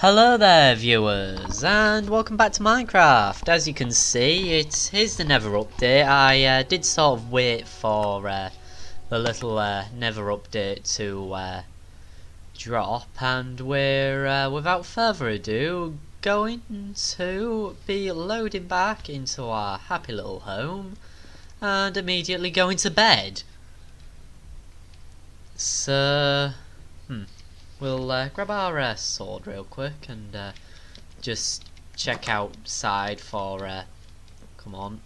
Hello there viewers and welcome back to Minecraft. As you can see it's here's the Nether update. I uh, did sort of wait for uh, the little uh, update to uh, drop and we're uh, without further ado going to be loading back into our happy little home and immediately going to bed. So hmm We'll uh, grab our uh, sword real quick and uh, just check outside for. Uh, come on.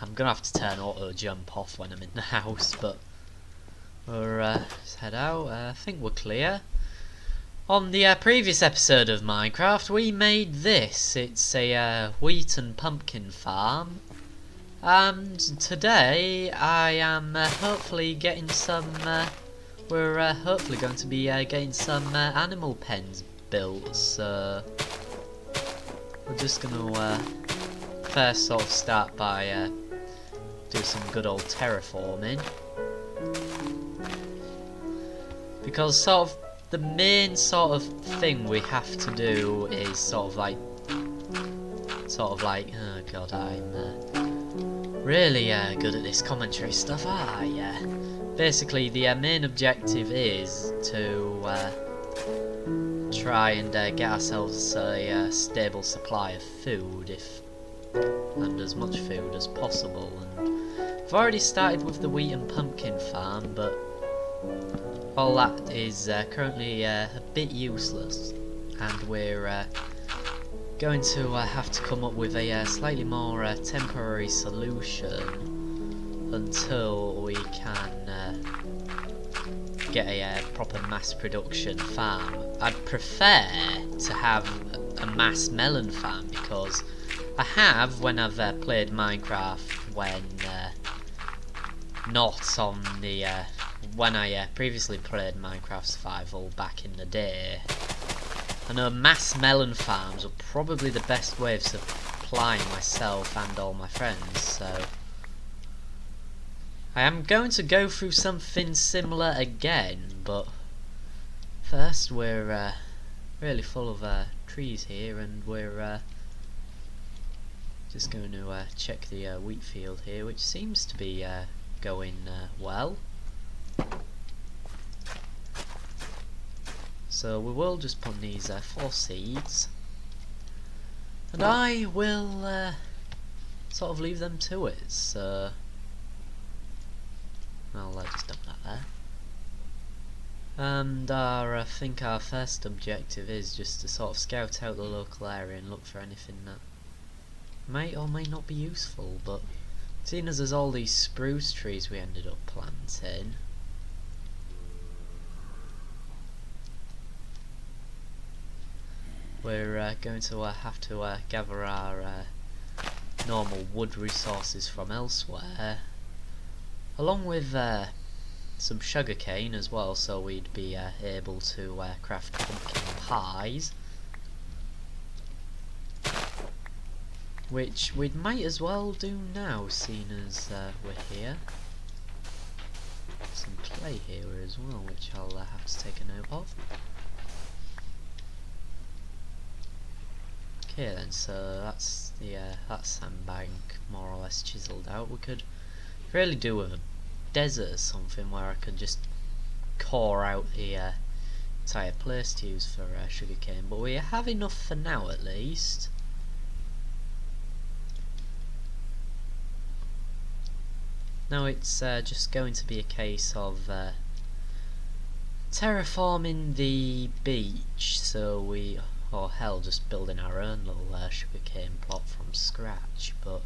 I'm gonna have to turn auto jump off when I'm in the house, but we'll uh, head out. Uh, I think we're clear. On the previous episode of Minecraft, we made this. It's a wheat and pumpkin farm. And today, I am hopefully getting some we're uh, hopefully going to be uh, getting some uh, animal pens built, so we're just going to uh, first sort of start by uh, do some good old terraforming. Because sort of the main sort of thing we have to do is sort of like, sort of like, oh god, I'm uh, really good at this commentary stuff, ah, yeah basically the uh, main objective is to uh, try and uh, get ourselves a uh, stable supply of food if and as much food as possible. And I've already started with the wheat and pumpkin farm but all that is uh, currently uh, a bit useless. And we're going to have to come up with a slightly more temporary solution until we can get a uh, proper mass production farm. I'd prefer to have a mass melon farm because I have when I've uh, played Minecraft when uh, not on the uh, when I uh, previously played Minecraft Survival back in the day. I know mass melon farms are probably the best way of supplying myself and all my friends, so I am going to go through something similar again, but first we're uh, really full of uh, trees here and we're uh, just going to uh, check the uh, wheat field here which seems to be uh, going well. So we will just put these four seeds and I will sort of leave them to it. So I'll uh, just dump that there. And our, I think our first objective is just to sort of scout out the local area and look for anything that may or may not be useful, but seeing as there's all these spruce trees we ended up planting, we're uh, going to uh, have to uh, gather our uh, normal wood resources from elsewhere along with uh, some sugarcane as well so we'd be uh, able to uh, craft pumpkin pies. Which we might as well do now seeing as uh, we're here. Some clay here as well which I'll uh, have to take a note of. Okay then so that's the uh, that sandbank more or less chiseled out. We could really do with a desert or something where I could just core out the uh, entire place to use for uh, sugarcane, but we have enough for now at least. Now it's uh, just going to be a case of uh, terraforming the beach, so we, or hell, just building our own little uh, sugarcane plot from scratch, but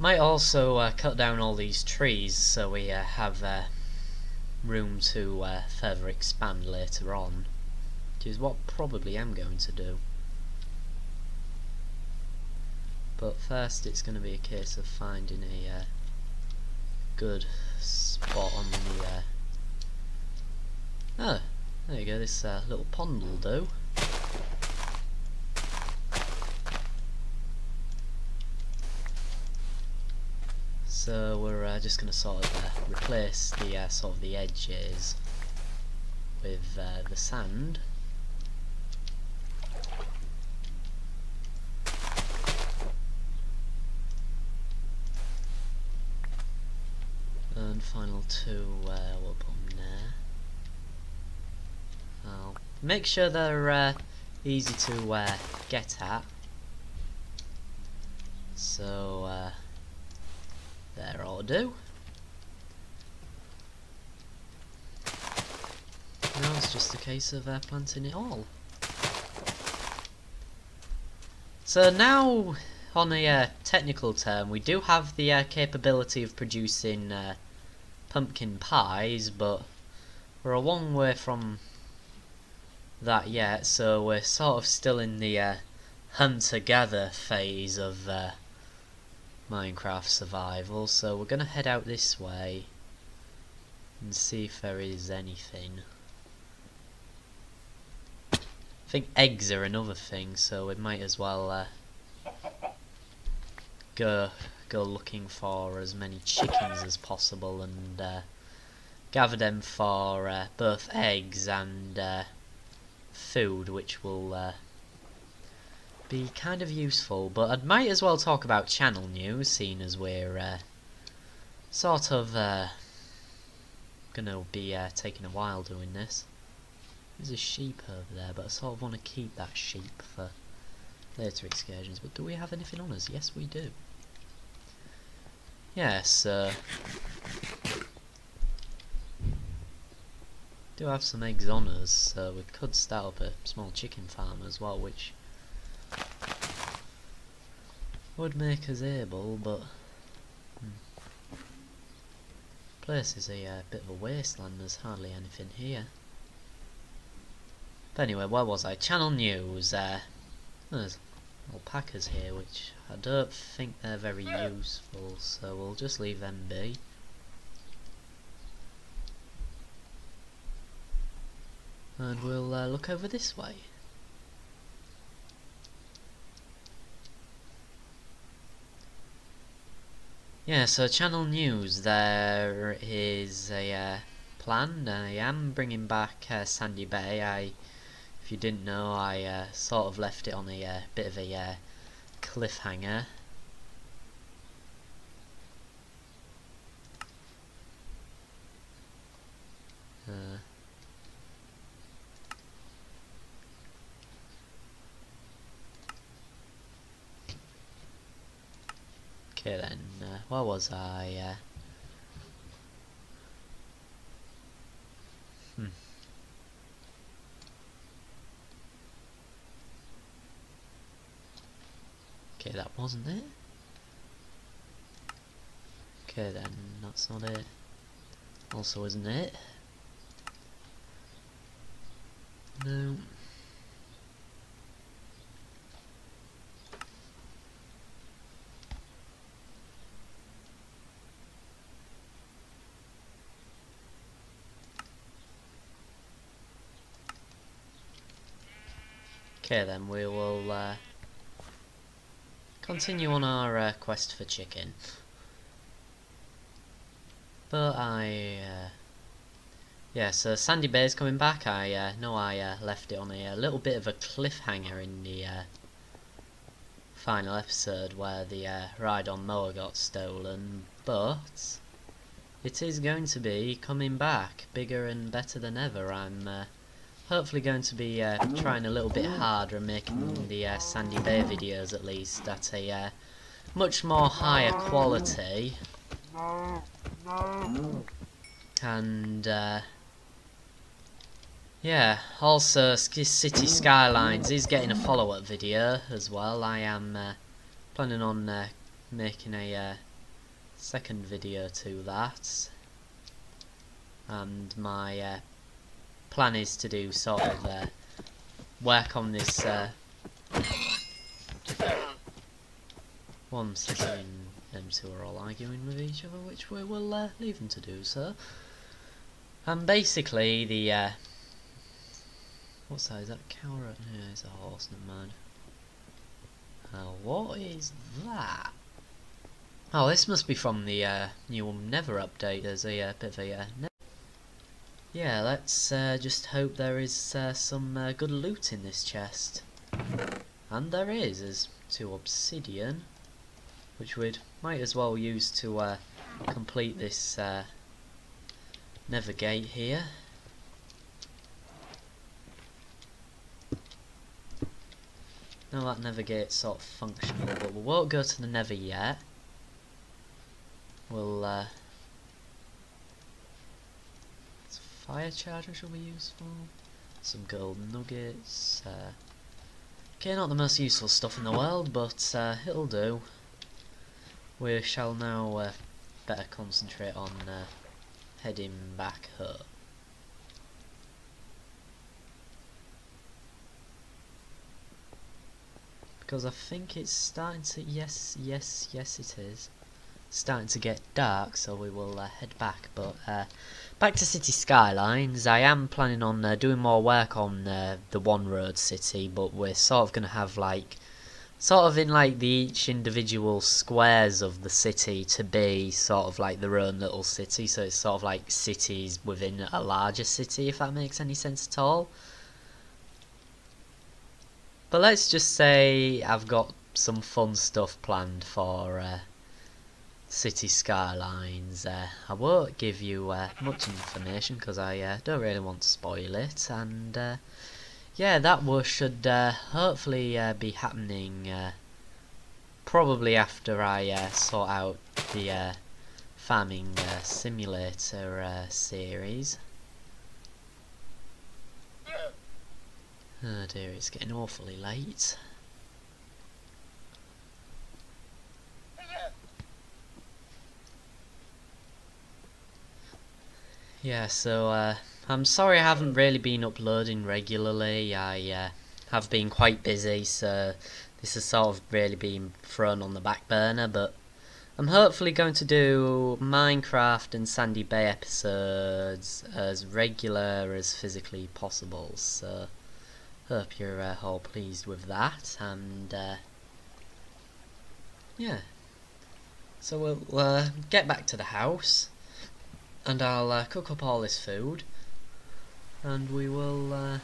might also uh, cut down all these trees so we uh, have uh, room to uh, further expand later on, which is what probably I'm going to do. But first it's going to be a case of finding a uh, good spot on the... Uh, oh, there you go, this little pond will do. So we're uh, just going to sort of uh, replace the uh, sort of the edges with uh, the sand. And final two, uh, put them there. I'll make sure they're uh, easy to uh, get at. So, there to do. Now it's just a case of uh, planting it all. So now, on a uh, technical term, we do have the uh, capability of producing uh, pumpkin pies, but we're a long way from that yet, so we're sort of still in the uh, hunter-gather phase of uh, Minecraft survival, so we're to head out this way and see if there is anything. I think eggs are another thing, so we might as well uh, go go looking for as many chickens as possible and uh, gather them for uh, both eggs and uh, food, which will uh, be kind of useful. But I might as well talk about channel news, seeing as we're uh, sort of gonna be taking a while doing this. There's a sheep over there, but I sort of want to keep that sheep for later excursions. But do we have anything on us? Yes, we do. Yes, uh, do have some eggs on us, so we could start up a small chicken farm as well, which would make us able, but hmm. place is a uh, bit of a wasteland, there's hardly anything here. But anyway, where was I? Channel News. Uh, there's alpacas here, which I don't think they're very useful, so we'll just leave them be. And we'll uh, look over this way. Yeah, so channel news, there is a uh, plan. I am bringing back uh, Sandy Bay. I if you didn't know, I uh, sort of left it on a uh, bit of a uh, cliffhanger. Uh, okay then, uh, where was I? Uh, hmm. Okay, that wasn't it. Okay then, that's not it. Also isn't it. No. Okay then, we will uh, continue on our uh, quest for chicken. But I, uh, yeah, so Sandy is coming back. I uh, know I uh, left it on a, a, little bit of a cliffhanger in the uh, final episode where the ride-on mower got stolen, but it is going to be coming back, bigger and better than ever. I'm hopefully going to be uh, trying a little bit harder and making the uh, Sandy Bay videos at least at a uh, much more higher quality. And uh, yeah also City Skylines is getting a follow-up video as well. I am uh, planning on uh, making a second video to that. And my plan is to do sort of uh, work on this uh, one second them two are all arguing with each other which we will uh, leave them to do so and basically the uh, what's that? Is that a cow or no it's a horse Nether mind. Uh, what is that? Oh this must be from the uh, new never update. There's a uh, bit of a uh, yeah, let's uh, just hope there is uh, some uh, good loot in this chest. And there is, there's two obsidian, which we'd might as well use to uh, complete this uh, gate here. Now that nether gate's sort of functional, but we won't go to the nether yet. We'll fire charger shall be useful. Some gold nuggets. Uh, okay, not the most useful stuff in the world, but uh, it'll do. We shall now uh, better concentrate on uh, heading back home. Because I think it's starting to, yes, yes, yes it is starting to get dark, so we will uh, head back. But uh, back to City Skylines. I am planning on uh, doing more work on uh, the One Road City, but we're sort of going to have like, sort of in like the each individual squares of the city to be sort of like their own little city. So it's sort of like cities within a larger city, if that makes any sense at all. But let's just say I've got some fun stuff planned for uh, city skylines. Uh, I won't give you uh, much information because I uh, don't really want to spoil it. And uh, yeah, that was, should uh, hopefully uh, be happening probably after I sort out the farming simulator series. Oh dear, it's getting awfully late. Yeah, so uh, I'm sorry I haven't really been uploading regularly. I uh, have been quite busy, so this has sort of really been thrown on the back burner. But I'm hopefully going to do Minecraft and Sandy Bay episodes as regular as physically possible. So hope you're uh, all pleased with that. And uh, yeah, so we'll uh, get back to the house and I'll uh, cook up all this food and we will uh,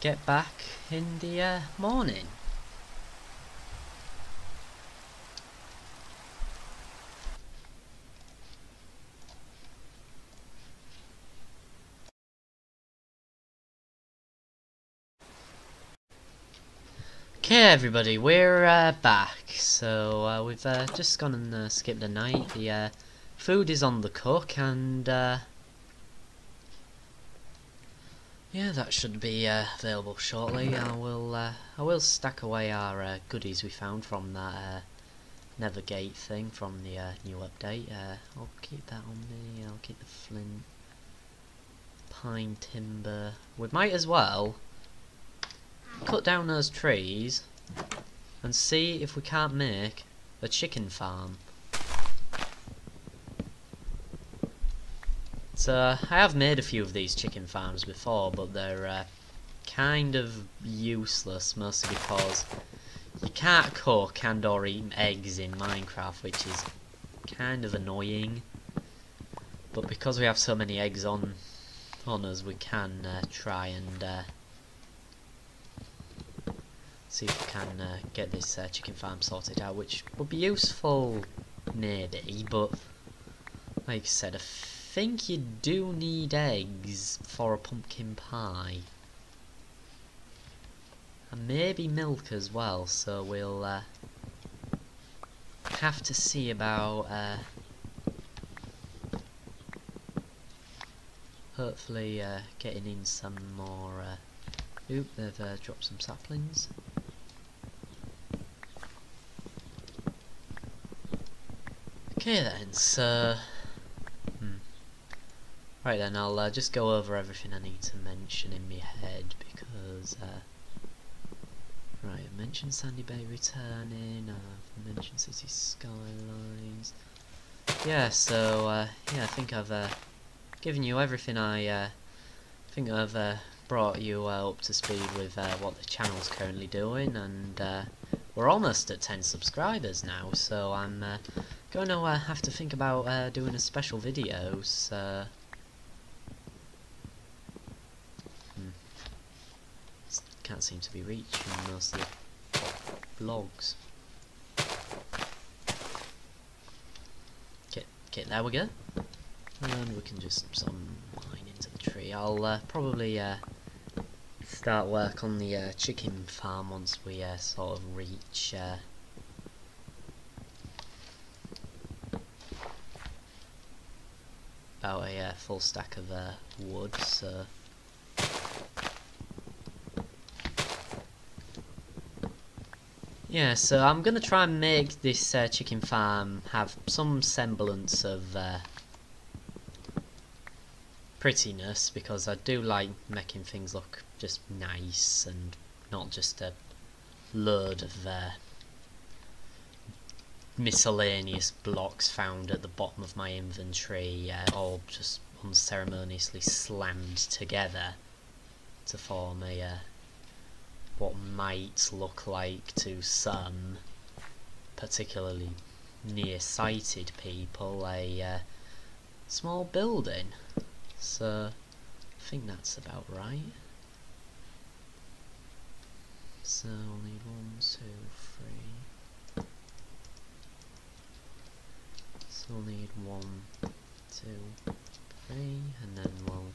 get back in the uh, morning. Okay everybody, we're uh, back. So uh, we've uh, just gone and skipped a night. The Food is on the cook and uh, yeah, that should be uh, available shortly. I will uh, I will stack away our uh, goodies we found from that uh, Nethergate thing from the uh, new update. I'll keep that on me. I'll keep the flint, pine timber. We might as well cut down those trees and see if we can't make a chicken farm. So, I have made a few of these chicken farms before, but they're uh, kind of useless, mostly because you can't cook and or eat eggs in Minecraft, which is kind of annoying. But because we have so many eggs on on us, we can uh, try and uh, see if we can uh, get this uh, chicken farm sorted out, which would be useful, maybe, but like I said, a think you do need eggs for a pumpkin pie. And maybe milk as well, so we'll uh, have to see about uh, hopefully uh, getting in some more uh, oop, they've uh, dropped some saplings. Okay then, so Right then, I'll uh, just go over everything I need to mention in my head because, uh, right, I mentioned Sandy Bay returning, I've mentioned City Skylines. Yeah, so, uh, yeah, I think I've uh, given you everything I uh, think I've uh, brought you up to speed with what the channel's currently doing, and we're almost at 10 subscribers now, so I'm going to have to think about doing a special video, so... Hmm. Can't seem to be reaching most of the vlogs. Okay, okay, there we go. And we can just sort of mine into the tree. I'll uh, probably uh, start work on the uh, chicken farm once we uh, sort of reach uh, about a uh, full stack of wood. So yeah, so I'm gonna try and make this uh, chicken farm have some semblance of uh, prettiness because I do like making things look just nice and not just a load of uh, miscellaneous blocks found at the bottom of my inventory uh, all just unceremoniously slammed together to form a uh, what might look like to some particularly nearsighted people a uh, small building so I think that's about right. So need one, two, three. So we'll need one, two, three, and then we'll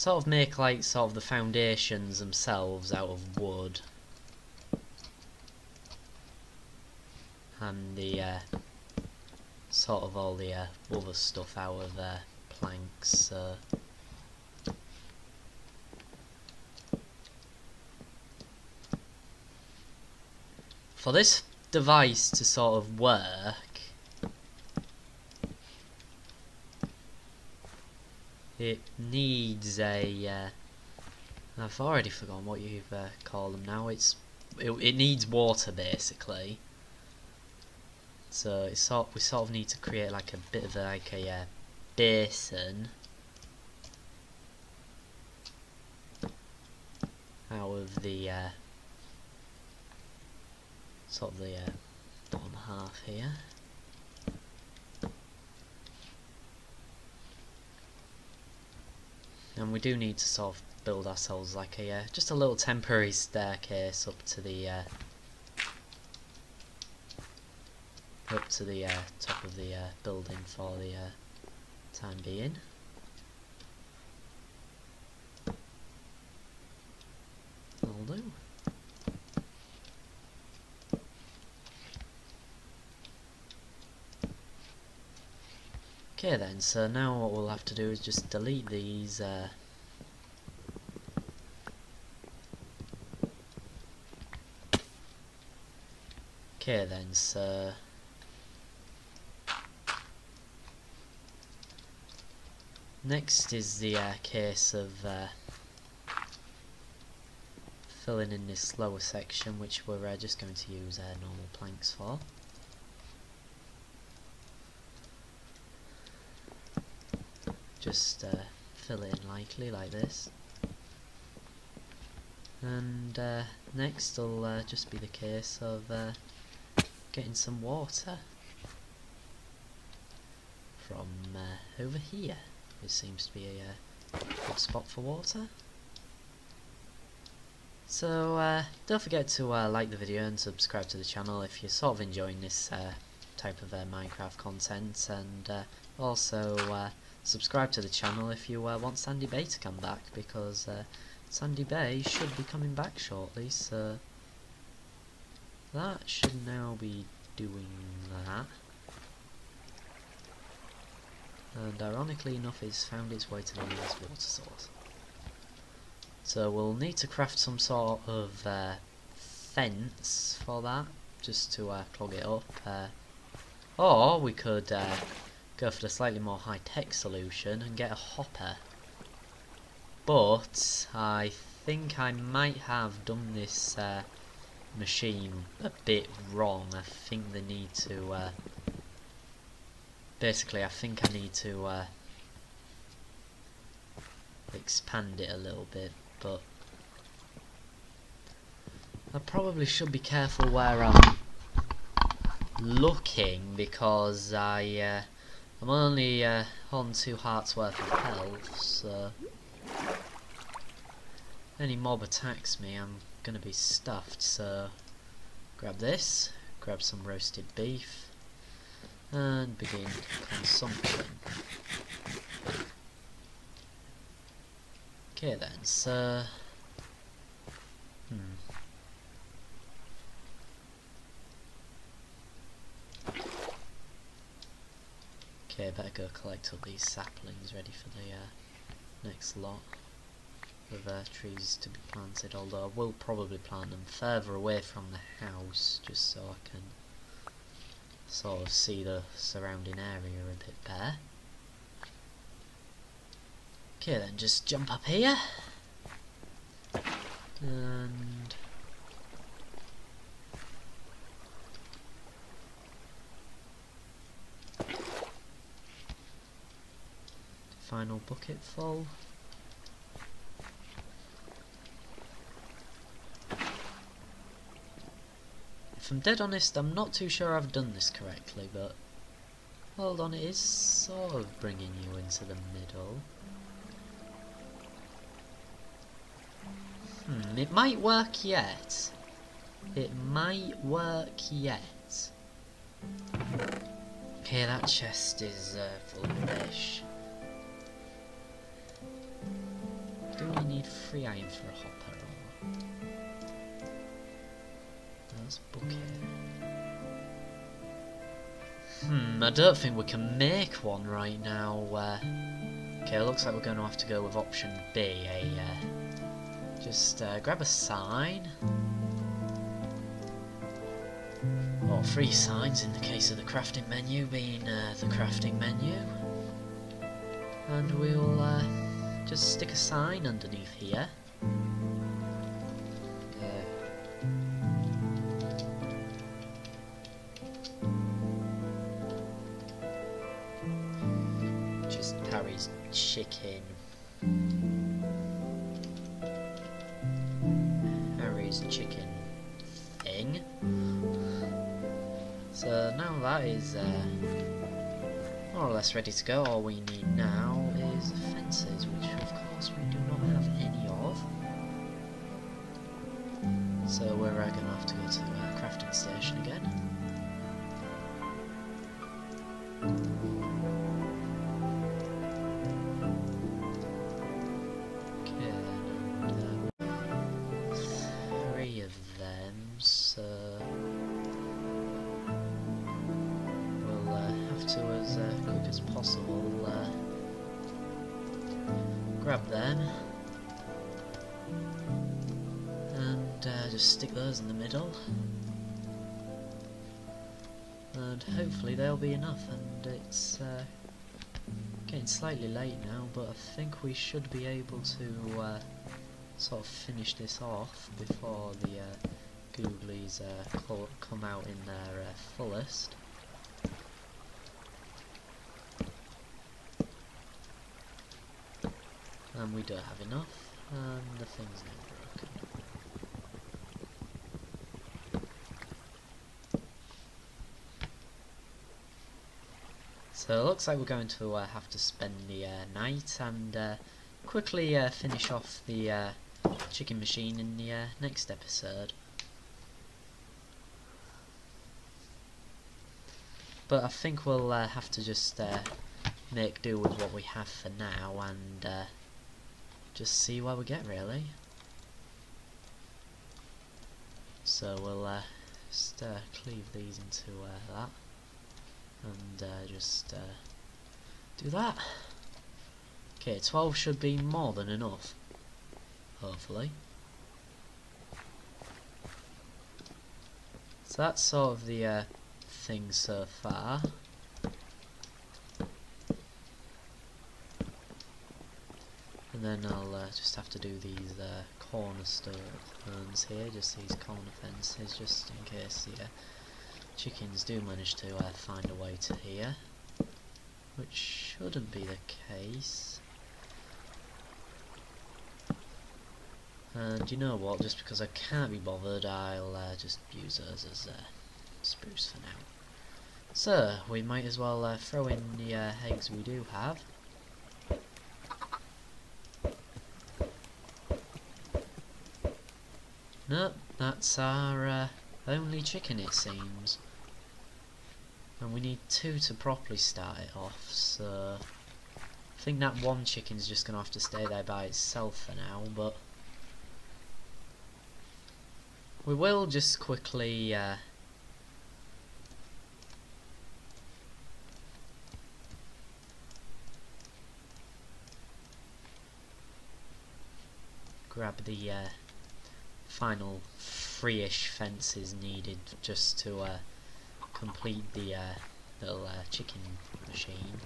sort of make like sort of the foundations themselves out of wood. And the uh, sort of all the uh, other stuff out of uh, planks. Uh, for this device to sort of work, it needs a. Uh, I've already forgotten what you've uh, called them now. It's it, it needs water basically. So it's sort we sort of need to create like a bit of a, like a uh, basin out of the uh, sort of the uh, bottom half here. And we do need to sort of build ourselves like a uh, just a little temporary staircase up to the uh, up to the uh, top of the uh, building for the uh, time being. Will do. Okay then, so now what we'll have to do is just delete these uh, Okay then, so Next is the uh, case of uh, filling in this lower section which we're uh, just going to use normal planks for. Just uh, fill it in lightly like this. And uh, next will uh, just be the case of uh, getting some water from uh, over here. It seems to be a uh, good spot for water. So don't forget to like the video and subscribe to the channel if you're sort of enjoying this type of Minecraft content and also subscribe to the channel if you want Sandy Bay to come back because Sandy Bay should be coming back shortly so that should now be doing that and ironically enough it's found its way to the nearest water source. So we'll need to craft some sort of uh, fence for that, just to uh, clog it up. Uh, or we could uh, go for the slightly more high-tech solution and get a hopper. But I think I might have done this uh, machine a bit wrong. I think they need to uh, basically I think I need to uh, expand it a little bit, but I probably should be careful where I'm looking because I uh, I'm only uh, on two hearts worth of health, so any mob attacks me, I'm gonna be stuffed. So grab this, grab some roasted beef, and begin consumption. Okay then, so hmm. Okay, better go collect all these saplings ready for the uh, next lot of uh, trees to be planted, although I will probably plant them further away from the house, just so I can sort of see the surrounding area a bit better. Okay then, just jump up here. And... Final bucket full. If I'm dead honest, I'm not too sure I've done this correctly, but... Hold on, it is sort of bringing you into the middle. Hmm, it might work yet. It might work yet. Okay, that chest is uh, full of fish. Need free iron for a hopper? Or... That's bucket. Hmm, I don't think we can make one right now. Uh, okay, looks like we're going to have to go with option B, a uh, just uh, grab a sign. Or three signs in the case of the crafting menu being uh, the crafting menu. And we'll uh, just stick a sign underneath here. Just Harry's chicken. Harry's chicken thing. So now that is uh, more or less ready to go, all we need now which of course we do not have any of. So we're going to have to go to the crafting station again. Stick those in the middle. And hopefully they'll be enough. And it's uh, getting slightly late now, but I think we should be able to uh, sort of finish this off before the uh, googlies uh, come out in their uh, fullest. And we don't have enough, and the thing's now So it looks like we're going to uh, have to spend the uh, night and uh, quickly uh, finish off the uh, chicken machine in the uh, next episode. But I think we'll have to just make do with what we have for now and just see where we get really. So we'll just cleave these into that and uh, just uh, do that. Okay, 12 should be more than enough, hopefully. So that's sort of the uh, thing so far. And then I'll uh, just have to do these uh, corner stones here, just these corner fences, just in case the chickens do manage to uh, find a way to here, which shouldn't be the case. And you know what, just because I can't be bothered, I'll uh, just use those as uh, spruce for now. So, we might as well uh, throw in the uh, eggs we do have. Nope, that's our uh, only chicken it seems. And we need two to properly start it off, so... I think that one chicken's just going to have to stay there by itself for now, but... We will just quickly... Uh, grab the uh, final three-ish fences needed just to uh, complete the uh, little uh, chicken machine.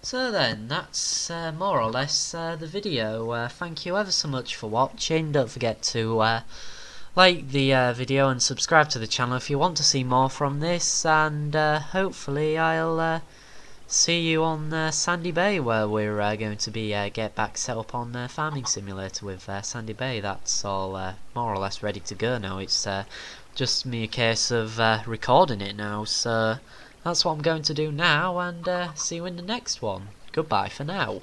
So then, that's uh, more or less uh, the video. Uh, thank you ever so much for watching. Don't forget to uh, like the uh, video and subscribe to the channel if you want to see more from this. And uh, hopefully I'll uh, see you on uh, Sandy Bay where we're uh, going to be get back set up on Farming Simulator with Sandy Bay. That's all more or less ready to go now. It's just me a case of recording it now. So that's what I'm going to do now, and uh, see you in the next one. Goodbye for now.